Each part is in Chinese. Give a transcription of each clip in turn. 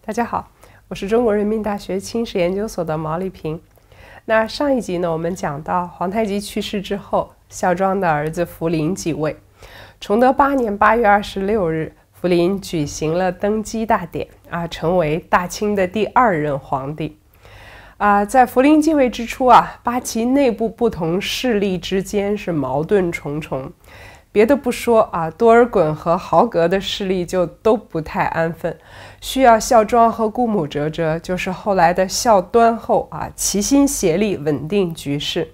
大家好，我是中国人民大学清史研究所的毛丽萍。那上一集呢，我们讲到皇太极去世之后，孝庄的儿子福临继位。崇德八年八月二十六日，福临举行了登基大典，啊，成为大清的第二任皇帝。啊，在福临继位之初啊，八旗内部不同势力之间是矛盾重重。别的不说啊，多尔衮和豪格的势力就都不太安分，需要孝庄和姑母哲哲，就是后来的孝端后啊，齐心协力稳定局势。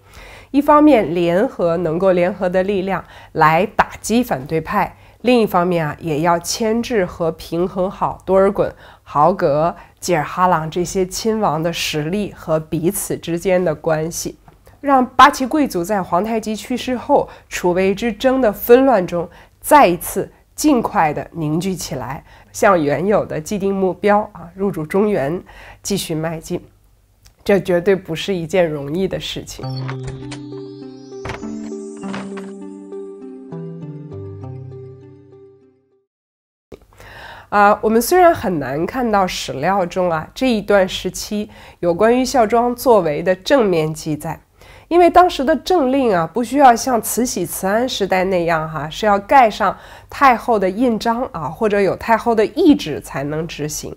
一方面联合能够联合的力量来打击反对派，另一方面啊，也要牵制和平衡好多尔衮、豪格、吉尔哈朗这些亲王的实力和彼此之间的关系。让八旗贵族在皇太极去世后储位之争的纷乱中，再一次尽快的凝聚起来，向原有的既定目标啊入主中原继续迈进。这绝对不是一件容易的事情。啊，我们虽然很难看到史料中啊这一段时期有关于孝庄作为的正面记载。因为当时的政令啊，不需要像慈禧、慈安时代那样哈，是要盖上太后的印章啊，或者有太后的懿旨才能执行。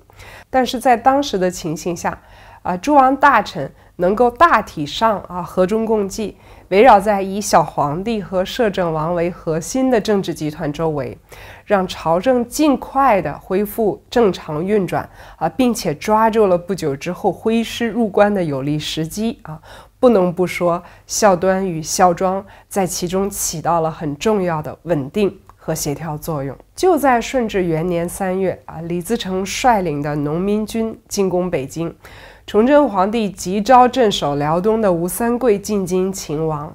但是在当时的情形下，啊，诸王大臣能够大体上啊和衷共济，围绕在以小皇帝和摄政王为核心的政治集团周围，让朝政尽快的恢复正常运转啊，并且抓住了不久之后挥师入关的有利时机啊。不能不说，孝端与孝庄在其中起到了很重要的稳定和协调作用。就在顺治元年三月啊，李自成率领的农民军进攻北京，崇祯皇帝急召镇守辽东的吴三桂进京擒王。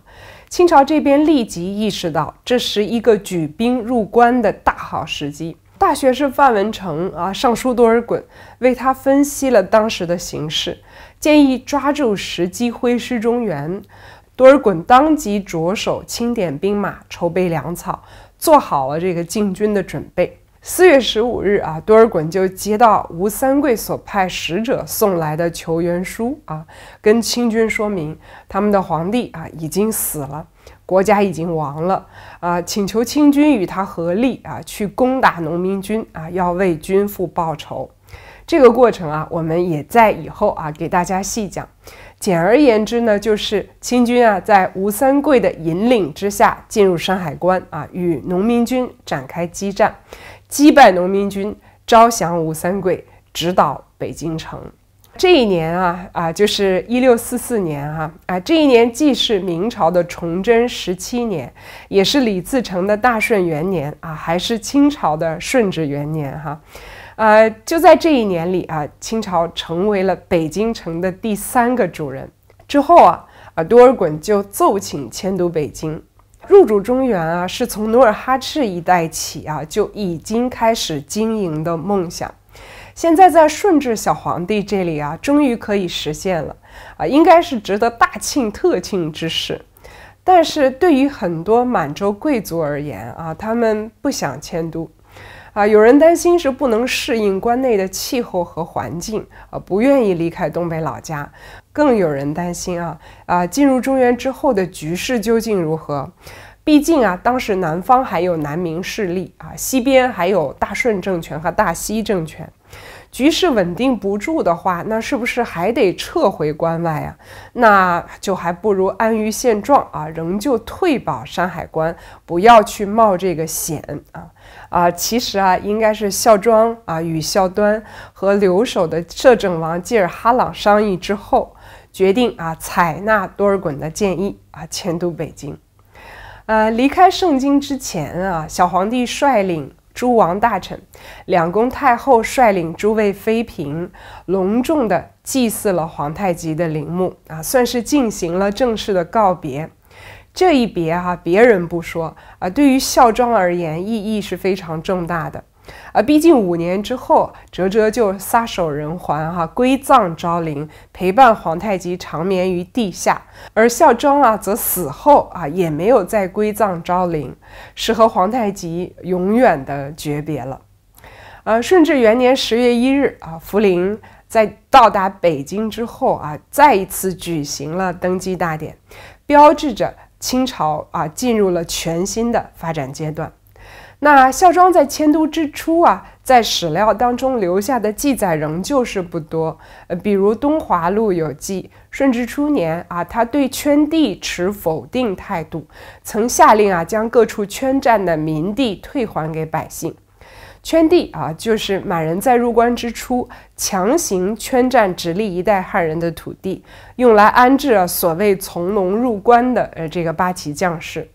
清朝这边立即意识到，这是一个举兵入关的大好时机。大学士范文成啊，上书多尔衮，为他分析了当时的形势。建议抓住时机挥师中原，多尔衮当即着手清点兵马，筹备粮草，做好了这个进军的准备。四月十五日啊，多尔衮就接到吴三桂所派使者送来的求援书啊，跟清军说明他们的皇帝啊已经死了，国家已经亡了啊，请求清军与他合力啊，去攻打农民军啊，要为军父报仇。这个过程啊，我们也在以后啊给大家细讲。简而言之呢，就是清军啊在吴三桂的引领之下进入山海关啊，与农民军展开激战，击败农民军，招降吴三桂，直捣北京城。这一年啊啊，就是一六四四年哈啊，这一年既是明朝的崇祯十七年，也是李自成的大顺元年啊，还是清朝的顺治元年哈。呃，就在这一年里啊，清朝成为了北京城的第三个主人。之后啊，啊多尔衮就奏请迁都北京，入主中原啊，是从努尔哈赤一代起啊就已经开始经营的梦想。现在在顺治小皇帝这里啊，终于可以实现了啊，应该是值得大庆特庆之事。但是对于很多满洲贵族而言啊，他们不想迁都。啊，有人担心是不能适应关内的气候和环境，啊，不愿意离开东北老家；更有人担心啊，啊，进入中原之后的局势究竟如何？毕竟啊，当时南方还有南明势力啊，西边还有大顺政权和大西政权。局势稳定不住的话，那是不是还得撤回关外啊？那就还不如安于现状啊，仍旧退保山海关，不要去冒这个险啊！啊，其实啊，应该是孝庄啊与孝端和留守的摄政王济尔哈朗商议之后，决定啊采纳多尔衮的建议啊迁都北京。呃，离开盛京之前啊，小皇帝率领。诸王大臣、两宫太后率领诸位妃嫔，隆重地祭祀了皇太极的陵墓啊，算是进行了正式的告别。这一别哈，别人不说啊，对于孝庄而言，意义是非常重大的。啊，毕竟五年之后，哲哲就撒手人寰，哈，归葬昭陵，陪伴皇太极长眠于地下。而孝庄啊，则死后啊，也没有再归葬昭陵，是和皇太极永远的诀别了。呃，顺治元年十月一日啊，福临在到达北京之后啊，再一次举行了登基大典，标志着清朝啊进入了全新的发展阶段。那孝庄在迁都之初啊，在史料当中留下的记载仍旧是不多。呃，比如《东华录》有记，顺治初年啊，他对圈地持否定态度，曾下令啊，将各处圈占的民地退还给百姓。圈地啊，就是满人在入关之初强行圈占直隶一带汉人的土地，用来安置啊所谓从农入关的呃这个八旗将士。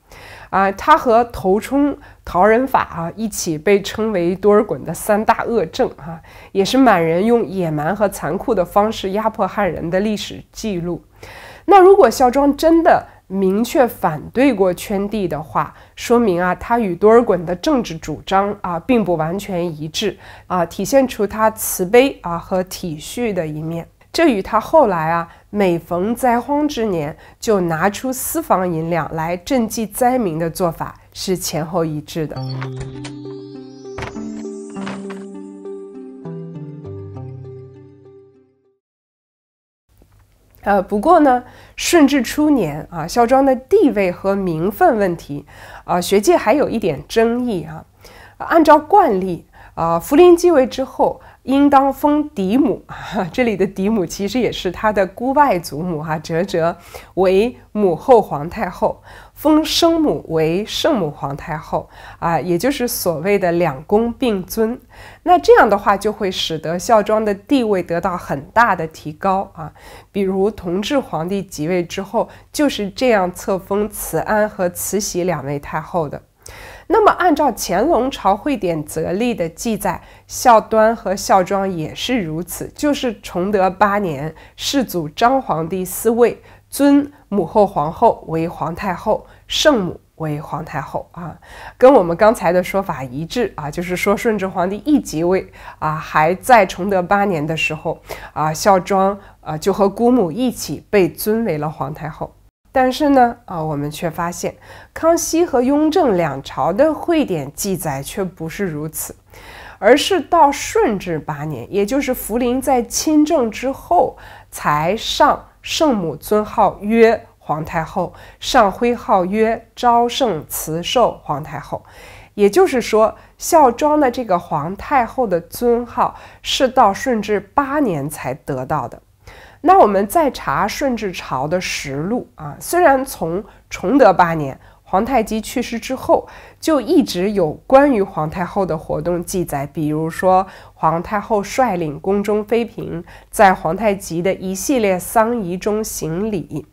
啊，他和头冲逃人法啊一起被称为多尔衮的三大恶政啊，也是满人用野蛮和残酷的方式压迫汉人的历史记录。那如果孝庄真的明确反对过圈地的话，说明啊，他与多尔衮的政治主张啊并不完全一致啊，体现出他慈悲啊和体恤的一面。这与他后来啊，每逢灾荒之年就拿出私房银两来赈济灾民的做法是前后一致的。呃，不过呢，顺治初年啊，孝庄的地位和名分问题啊，学界还有一点争议啊。按照惯例啊，福临继位之后。应当封嫡母，这里的嫡母其实也是他的姑外祖母哈，哲哲为母后皇太后，封生母为圣母皇太后啊，也就是所谓的两宫并尊。那这样的话，就会使得孝庄的地位得到很大的提高啊。比如同治皇帝即位之后，就是这样册封慈安和慈禧两位太后的。那么，按照乾隆朝会典则例的记载，孝端和孝庄也是如此，就是崇德八年，世祖张皇帝嗣位，尊母后皇后为皇太后，圣母为皇太后啊，跟我们刚才的说法一致啊，就是说顺治皇帝一即位啊，还在崇德八年的时候啊，孝庄啊就和姑母一起被尊为了皇太后。但是呢，啊，我们却发现康熙和雍正两朝的会典记载却不是如此，而是到顺治八年，也就是福临在亲政之后，才上圣母尊号曰皇太后，上徽号曰昭圣慈寿皇太后。也就是说，孝庄的这个皇太后的尊号是到顺治八年才得到的。那我们再查顺治朝的实录啊，虽然从崇德八年皇太极去世之后，就一直有关于皇太后的活动记载，比如说皇太后率领宫中妃嫔在皇太极的一系列丧仪中行礼，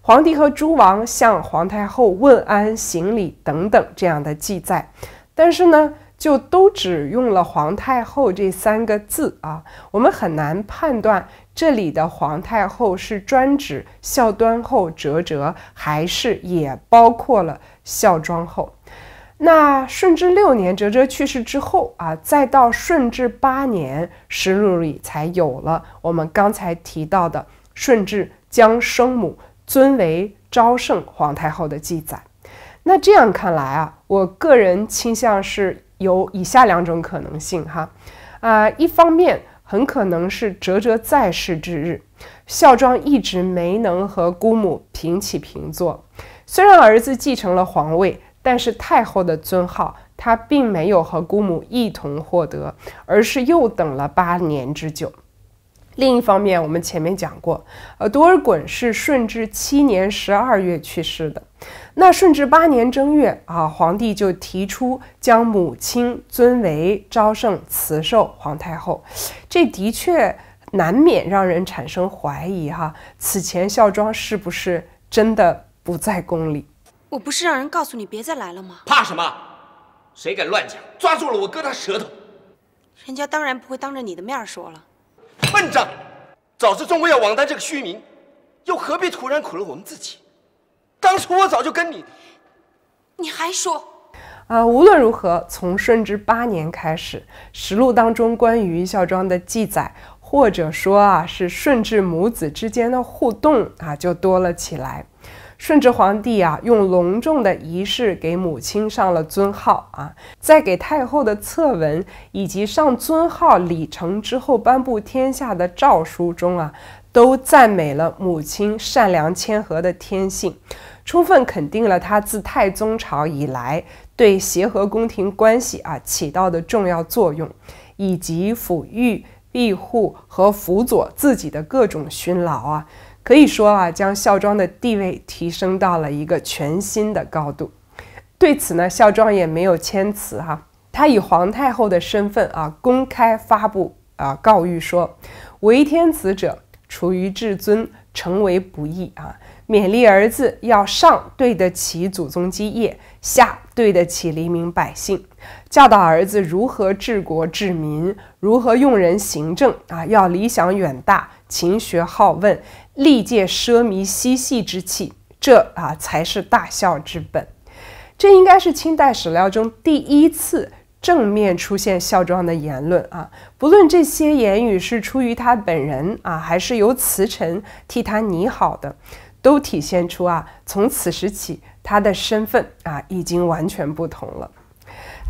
皇帝和诸王向皇太后问安行礼等等这样的记载，但是呢，就都只用了皇太后这三个字啊，我们很难判断。这里的皇太后是专指孝端后哲哲，还是也包括了孝庄后？那顺治六年哲哲去世之后啊，再到顺治八年，实录里才有了我们刚才提到的顺治将生母尊为昭圣皇太后的记载。那这样看来啊，我个人倾向是有以下两种可能性哈，啊，一方面。很可能是哲哲在世之日，孝庄一直没能和姑母平起平坐。虽然儿子继承了皇位，但是太后的尊号他并没有和姑母一同获得，而是又等了八年之久。另一方面，我们前面讲过，呃，多尔衮是顺治七年十二月去世的。那顺治八年正月啊，皇帝就提出将母亲尊为昭圣慈寿皇太后，这的确难免让人产生怀疑哈。此前孝庄是不是真的不在宫里？我不是让人告诉你别再来了吗？怕什么？谁敢乱讲，抓住了我割他舌头！人家当然不会当着你的面说了。混账！早知中国要网担这个虚名，又何必突然苦了我们自己？当初我早就跟你，你还说啊，无论如何，从顺治八年开始，实录当中关于孝庄的记载，或者说啊，是顺治母子之间的互动啊，就多了起来。顺治皇帝啊，用隆重的仪式给母亲上了尊号啊，在给太后的册文以及上尊号礼成之后颁布天下的诏书中啊，都赞美了母亲善良谦和的天性，充分肯定了她自太宗朝以来对协和宫廷关系啊起到的重要作用，以及抚育、庇护和辅佐自己的各种勋劳啊。可以说啊，将孝庄的地位提升到了一个全新的高度。对此呢，孝庄也没有谦辞哈，他以皇太后的身份啊，公开发布啊告谕说：“为天子者，处于至尊，成为不义啊！勉励儿子要上对得起祖宗基业，下对得起黎民百姓，教导儿子如何治国治民，如何用人行政啊，要理想远大，勤学好问。”历届奢靡嬉戏之气，这啊才是大孝之本。这应该是清代史料中第一次正面出现孝庄的言论啊！不论这些言语是出于他本人啊，还是由慈臣替他拟好的，都体现出啊，从此时起他的身份啊已经完全不同了。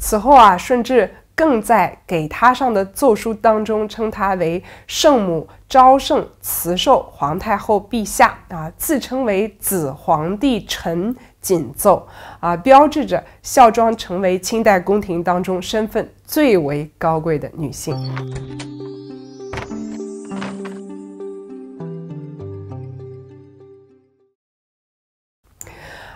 此后啊，顺治。更在给他上的奏书当中称他为圣母昭圣慈寿皇太后陛下啊，自称为子皇帝臣谨奏啊，标志着孝庄成为清代宫廷当中身份最为高贵的女性。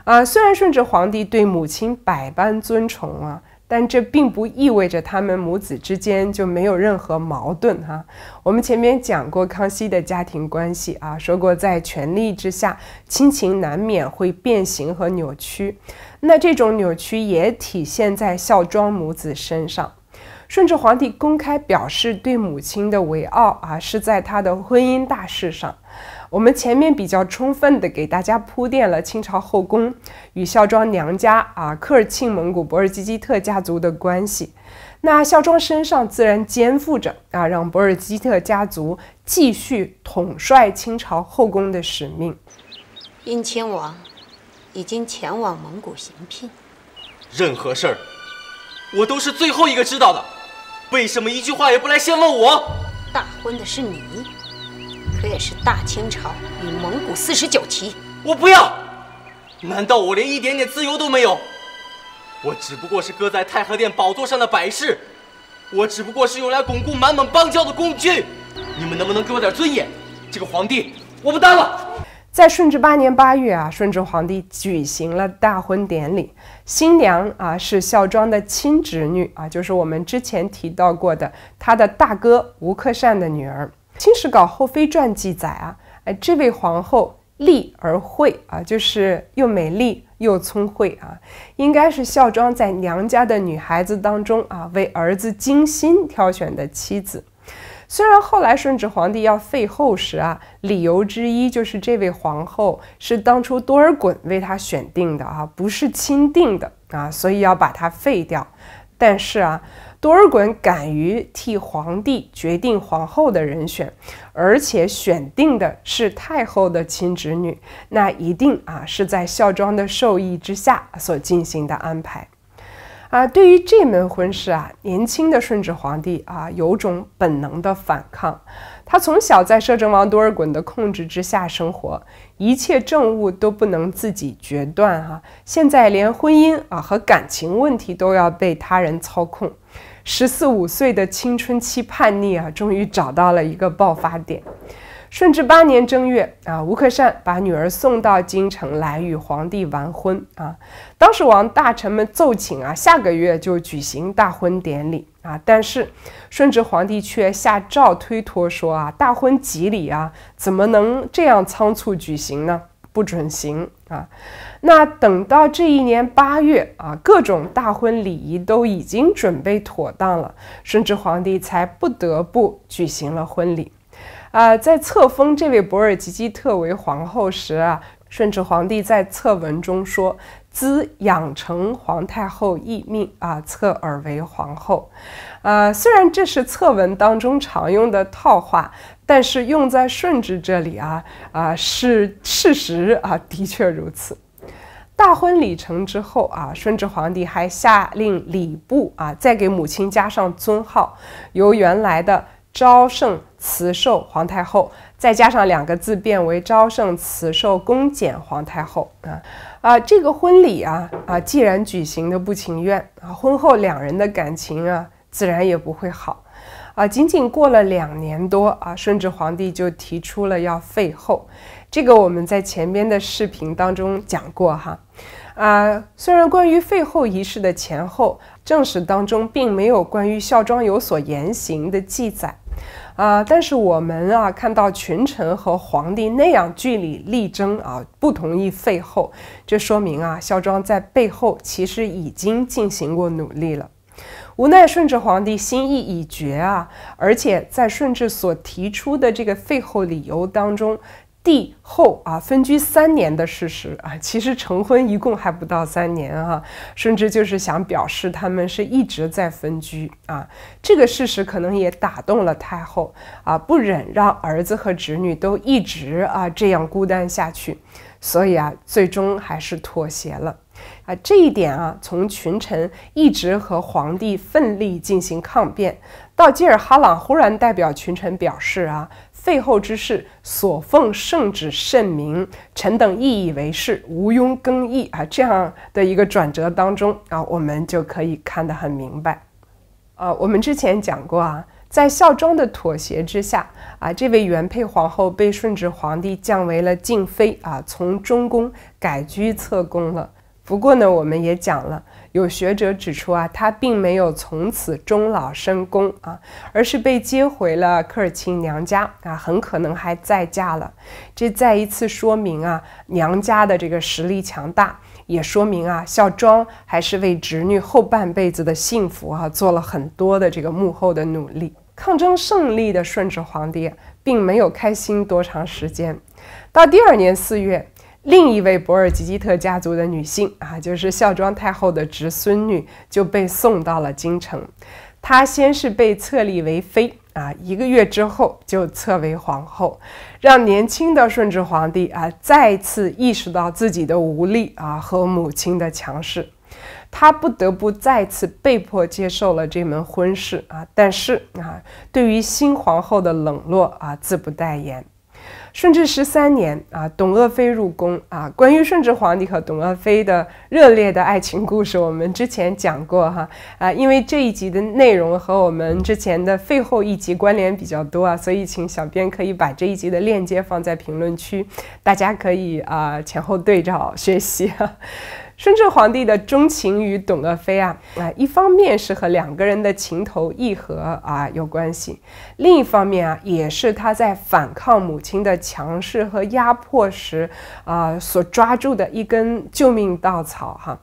啊，虽然顺治皇帝对母亲百般尊崇啊。但这并不意味着他们母子之间就没有任何矛盾哈。我们前面讲过康熙的家庭关系啊，说过在权力之下，亲情难免会变形和扭曲。那这种扭曲也体现在孝庄母子身上。顺治皇帝公开表示对母亲的为傲啊，是在他的婚姻大事上。我们前面比较充分的给大家铺垫了清朝后宫与孝庄娘家啊科尔沁蒙古博尔济吉特家族的关系，那孝庄身上自然肩负着啊让博尔济吉特家族继续统帅清朝后宫的使命。殷亲王已经前往蒙古行聘，任何事儿我都是最后一个知道的，为什么一句话也不来先问我？大婚的是你。可也是大清朝与蒙古四十九旗。我不要！难道我连一点点自由都没有？我只不过是搁在太和殿宝座上的摆饰，我只不过是用来巩固满蒙邦交的工具。你们能不能给我点尊严？这个皇帝我不当了。在顺治八年八月啊，顺治皇帝举行了大婚典礼，新娘啊是孝庄的亲侄女啊，就是我们之前提到过的他的大哥吴克善的女儿。《清史稿后妃传》记载啊，哎，这位皇后丽而慧啊，就是又美丽又聪慧啊，应该是孝庄在娘家的女孩子当中啊，为儿子精心挑选的妻子。虽然后来顺治皇帝要废后时啊，理由之一就是这位皇后是当初多尔衮为他选定的啊，不是钦定的啊，所以要把她废掉。但是啊。多尔衮敢于替皇帝决定皇后的人选，而且选定的是太后的亲侄女，那一定啊是在孝庄的授意之下所进行的安排。啊，对于这门婚事啊，年轻的顺治皇帝啊有种本能的反抗。他从小在摄政王多尔衮的控制之下生活，一切政务都不能自己决断哈。现在连婚姻啊和感情问题都要被他人操控。十四五岁的青春期叛逆啊，终于找到了一个爆发点。顺治八年正月啊，吴克善把女儿送到京城来与皇帝完婚啊。当时王大臣们奏请啊，下个月就举行大婚典礼啊。但是顺治皇帝却下诏推脱说啊，大婚吉礼啊，怎么能这样仓促举行呢？不准行啊！那等到这一年八月啊，各种大婚礼仪都已经准备妥当了，顺治皇帝才不得不举行了婚礼。啊，在册封这位博尔济吉特为皇后时啊，顺治皇帝在册文中说：“兹养成皇太后懿命啊，册尔为皇后。”啊，虽然这是册文当中常用的套话，但是用在顺治这里啊啊是事实啊，的确如此。大婚礼成之后啊，顺治皇帝还下令礼部啊，再给母亲加上尊号，由原来的昭圣慈寿皇太后，再加上两个字，变为昭圣慈寿恭俭皇太后啊啊！这个婚礼啊啊，既然举行的不情愿啊，婚后两人的感情啊，自然也不会好啊。仅仅过了两年多啊，顺治皇帝就提出了要废后。这个我们在前边的视频当中讲过哈，啊，虽然关于废后仪式的前后正史当中并没有关于孝庄有所言行的记载，啊，但是我们啊看到群臣和皇帝那样据理力争啊，不同意废后，这说明啊孝庄在背后其实已经进行过努力了。无奈顺治皇帝心意已决啊，而且在顺治所提出的这个废后理由当中。帝后啊分居三年的事实啊，其实成婚一共还不到三年啊，甚至就是想表示他们是一直在分居啊。这个事实可能也打动了太后啊，不忍让儿子和侄女都一直啊这样孤单下去，所以啊，最终还是妥协了啊。这一点啊，从群臣一直和皇帝奋力进行抗辩，到吉尔哈朗忽然代表群臣表示啊。废后之事，所奉圣旨圣明，臣等亦以为是，无庸更议啊！这样的一个转折当中啊，我们就可以看得很明白。啊，我们之前讲过啊，在孝庄的妥协之下啊，这位原配皇后被顺治皇帝降为了静妃啊，从中宫改居侧宫了。不过呢，我们也讲了。有学者指出啊，她并没有从此终老深宫啊，而是被接回了科尔沁娘家啊，很可能还再嫁了。这再一次说明啊，娘家的这个实力强大，也说明啊，孝庄还是为侄女后半辈子的幸福啊，做了很多的这个幕后的努力。抗争胜利的顺治皇帝并没有开心多长时间，到第二年四月。另一位博尔济吉特家族的女性啊，就是孝庄太后的侄孙女，就被送到了京城。她先是被册立为妃啊，一个月之后就册为皇后，让年轻的顺治皇帝啊再次意识到自己的无力啊和母亲的强势，他不得不再次被迫接受了这门婚事啊。但是啊，对于新皇后的冷落啊，自不待言。顺治十三年啊，董鄂妃入宫啊。关于顺治皇帝和董鄂妃的热烈的爱情故事，我们之前讲过哈啊。因为这一集的内容和我们之前的废后一集关联比较多啊，所以请小编可以把这一集的链接放在评论区，大家可以啊前后对照学习。顺治皇帝的钟情于董鄂妃啊，啊，一方面是和两个人的情投意合啊有关系，另一方面啊，也是他在反抗母亲的强势和压迫时啊所抓住的一根救命稻草哈。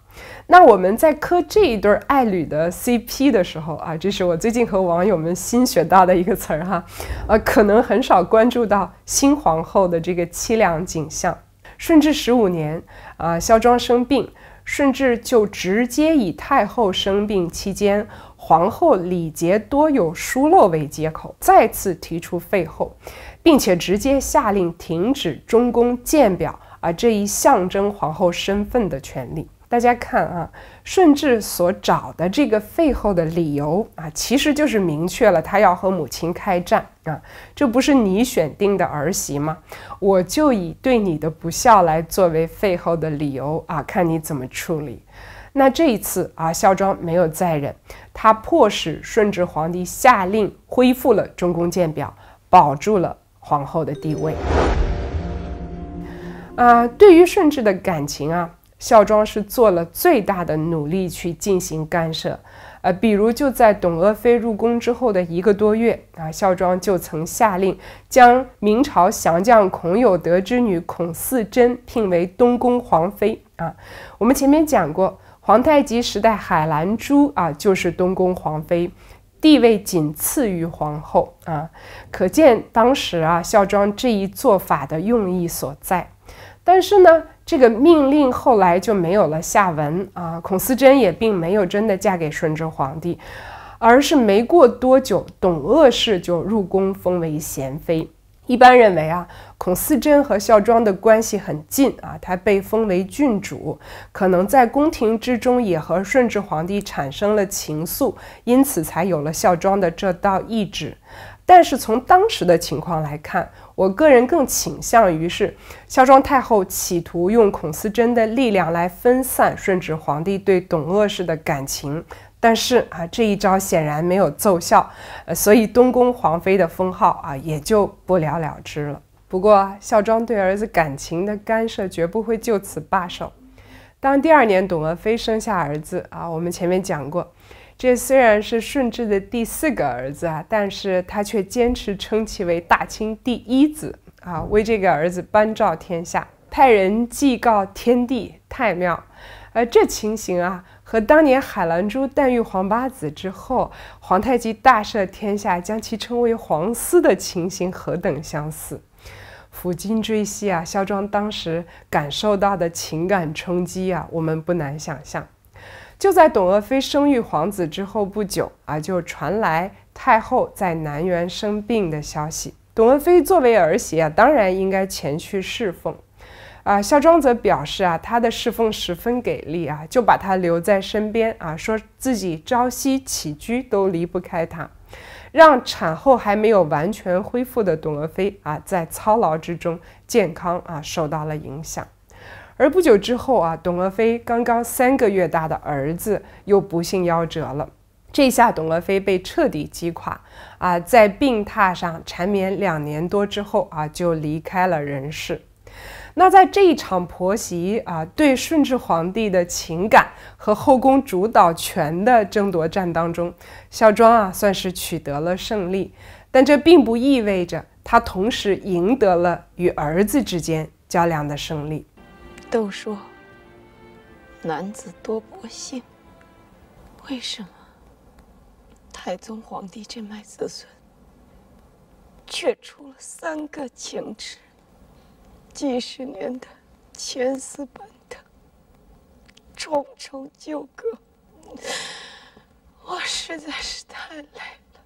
那我们在磕这一对爱侣的 CP 的时候啊，这是我最近和网友们新学到的一个词儿哈，呃，可能很少关注到新皇后的这个凄凉景象。顺治十五年啊，孝庄生病。甚至就直接以太后生病期间皇后礼节多有疏漏为借口，再次提出废后，并且直接下令停止中宫建表啊这一象征皇后身份的权利。大家看啊，顺治所找的这个废后的理由啊，其实就是明确了他要和母亲开战啊，这不是你选定的儿媳吗？我就以对你的不孝来作为废后的理由啊，看你怎么处理。那这一次啊，孝庄没有再忍，他迫使顺治皇帝下令恢复了中宫建表，保住了皇后的地位。啊，对于顺治的感情啊。孝庄是做了最大的努力去进行干涉，呃，比如就在董鄂妃入宫之后的一个多月啊，孝庄就曾下令将明朝降将孔有德之女孔四贞聘为东宫皇妃啊。我们前面讲过，皇太极时代海兰珠啊就是东宫皇妃，地位仅次于皇后啊，可见当时啊孝庄这一做法的用意所在。但是呢，这个命令后来就没有了下文啊，孔思珍也并没有真的嫁给顺治皇帝，而是没过多久，董鄂氏就入宫封为贤妃。一般认为啊，孔思珍和孝庄的关系很近啊，她被封为郡主，可能在宫廷之中也和顺治皇帝产生了情愫，因此才有了孝庄的这道懿旨。但是从当时的情况来看，我个人更倾向于是孝庄太后企图用孔思贞的力量来分散顺治皇帝对董鄂氏的感情。但是啊，这一招显然没有奏效，呃，所以东宫皇妃的封号啊也就不了了之了。不过，孝庄对儿子感情的干涉绝不会就此罢手。当第二年董鄂妃生下儿子啊，我们前面讲过，这虽然是顺治的第四个儿子啊，但是他却坚持称其为大清第一子啊，为这个儿子颁诏天下，派人祭告天地太庙。而这情形啊。和当年海兰珠诞育皇八子之后，皇太极大赦天下，将其称为皇嗣的情形何等相似！抚今追昔啊，孝庄当时感受到的情感冲击啊，我们不难想象。就在董鄂妃生育皇子之后不久啊，就传来太后在南园生病的消息。董鄂妃作为儿媳啊，当然应该前去侍奉。啊，孝庄则表示啊，他的侍奉十分给力啊，就把他留在身边啊，说自己朝夕起居都离不开他，让产后还没有完全恢复的董鄂妃啊，在操劳之中健康啊受到了影响。而不久之后啊，董鄂妃刚刚三个月大的儿子又不幸夭折了，这下董鄂妃被彻底击垮啊，在病榻上缠绵两年多之后啊，就离开了人世。那在这一场婆媳啊对顺治皇帝的情感和后宫主导权的争夺战当中，孝庄啊算是取得了胜利，但这并不意味着他同时赢得了与儿子之间较量的胜利。都说男子多薄幸，为什么太宗皇帝这脉子孙却出了三个情痴？几十年的千丝板疼，重重纠葛，我实在是太累了。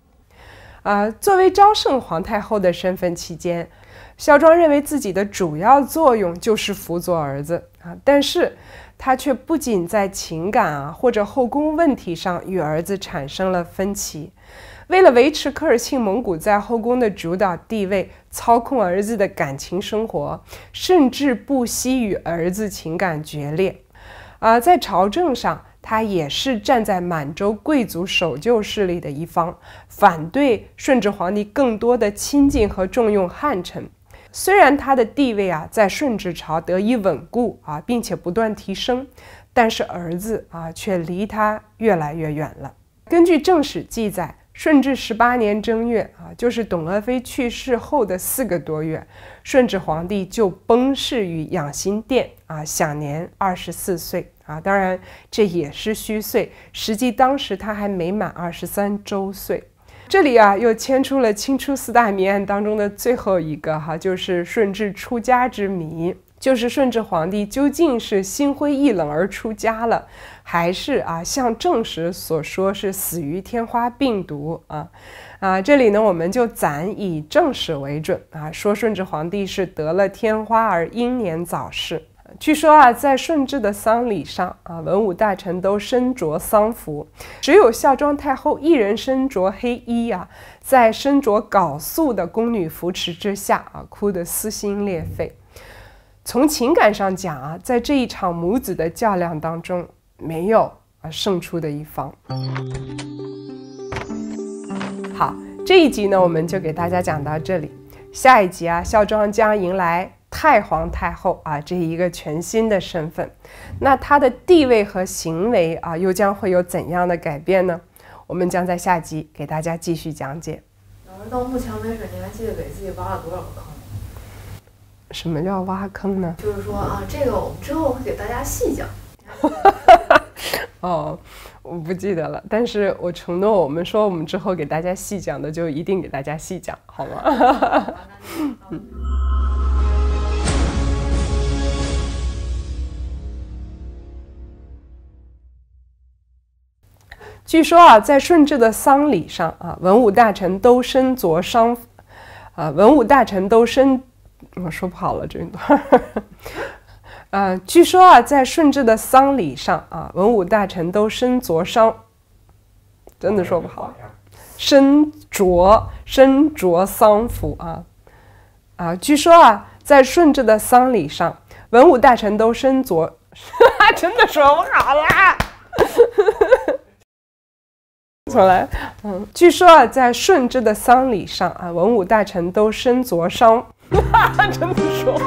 啊，作为昭圣皇太后的身份期间，孝庄认为自己的主要作用就是辅佐儿子啊，但是他却不仅在情感啊或者后宫问题上与儿子产生了分歧。为了维持科尔沁蒙古在后宫的主导地位，操控儿子的感情生活，甚至不惜与儿子情感决裂。啊，在朝政上，他也是站在满洲贵族守旧势力的一方，反对顺治皇帝更多的亲近和重用汉臣。虽然他的地位啊在顺治朝得以稳固啊，并且不断提升，但是儿子啊却离他越来越远了。根据正史记载。顺治十八年正月啊，就是董鄂妃去世后的四个多月，顺治皇帝就崩逝于养心殿啊，享年二十四岁啊。当然，这也是虚岁，实际当时他还没满二十三周岁。这里啊，又牵出了清初四大谜案当中的最后一个哈，就是顺治出家之谜。就是顺治皇帝究竟是心灰意冷而出家了，还是啊像正史所说是死于天花病毒啊？啊，这里呢我们就暂以正史为准啊，说顺治皇帝是得了天花而英年早逝。据说啊，在顺治的丧礼上啊，文武大臣都身着丧服，只有孝庄太后一人身着黑衣啊，在身着缟素的宫女扶持之下啊，哭得撕心裂肺。从情感上讲啊，在这一场母子的较量当中，没有啊胜出的一方。好，这一集呢，我们就给大家讲到这里。下一集啊，孝庄将迎来太皇太后啊这一个全新的身份，那她的地位和行为啊，又将会有怎样的改变呢？我们将在下集给大家继续讲解。老师，到目前为止，你还记得给自己挖了多少个坑？什么叫挖坑呢？就是说啊，这个我们之后会给大家细讲。哦，我不记得了，但是我承诺，我们说我们之后给大家细讲的，就一定给大家细讲，好吗？据说啊，在顺治的丧礼上啊，文武大臣都身着丧，啊，文武大臣都身，我说不好了这一段。啊，据说啊，在顺治的丧礼上啊，文武大臣都身着丧，真的说不好，身着身着丧服啊啊！据说啊，在顺治的丧礼上，文武大臣都身着，真的说不好啦。从来，嗯，据说啊，在顺治的丧礼上啊，文武大臣都身着伤，真的说。